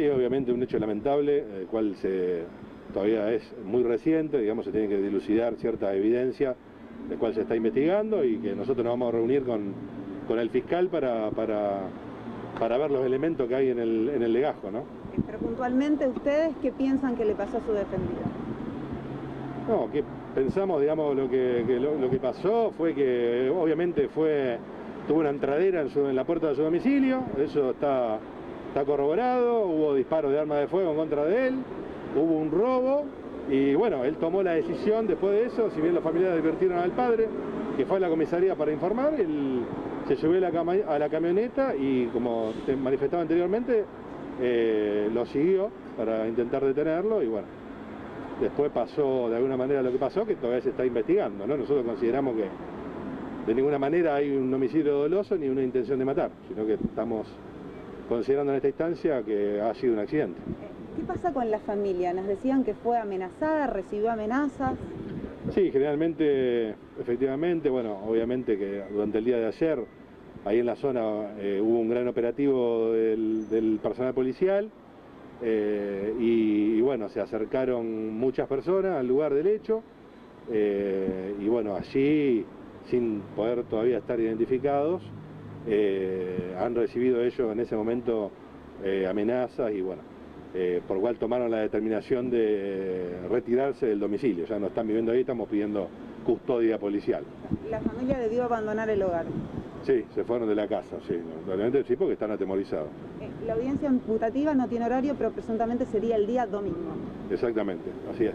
Sí, obviamente un hecho lamentable, el cual se, todavía es muy reciente, digamos, se tiene que dilucidar cierta evidencia, de cual se está investigando y que nosotros nos vamos a reunir con, con el fiscal para, para, para, ver los elementos que hay en el, en el legajo, ¿no? Pero puntualmente, ¿ustedes qué piensan que le pasó a su defendido? No, que pensamos, digamos, lo que, que lo, lo, que pasó fue que obviamente fue tuvo una entradera en, su, en la puerta de su domicilio, eso está está corroborado, hubo disparos de arma de fuego en contra de él, hubo un robo y bueno, él tomó la decisión después de eso, si bien los familiares advirtieron al padre, que fue a la comisaría para informar, él se la, a la camioneta y como te manifestaba anteriormente, eh, lo siguió para intentar detenerlo y bueno, después pasó de alguna manera lo que pasó, que todavía se está investigando, ¿no? Nosotros consideramos que de ninguna manera hay un homicidio doloso ni una intención de matar, sino que estamos considerando en esta instancia que ha sido un accidente. ¿Qué pasa con la familia? Nos decían que fue amenazada, recibió amenazas. Sí, generalmente, efectivamente, bueno, obviamente que durante el día de ayer, ahí en la zona eh, hubo un gran operativo del, del personal policial eh, y, y, bueno, se acercaron muchas personas al lugar del hecho eh, y bueno, allí, sin poder todavía estar identificados, eh, han recibido ellos en ese momento eh, amenazas y bueno, eh, por cual tomaron la determinación de retirarse del domicilio, ya no están viviendo ahí, estamos pidiendo custodia policial. ¿La familia debió abandonar el hogar? Sí, se fueron de la casa, sí, realmente sí, porque están atemorizados. Eh, la audiencia imputativa no tiene horario, pero presuntamente sería el día domingo. Exactamente, así es.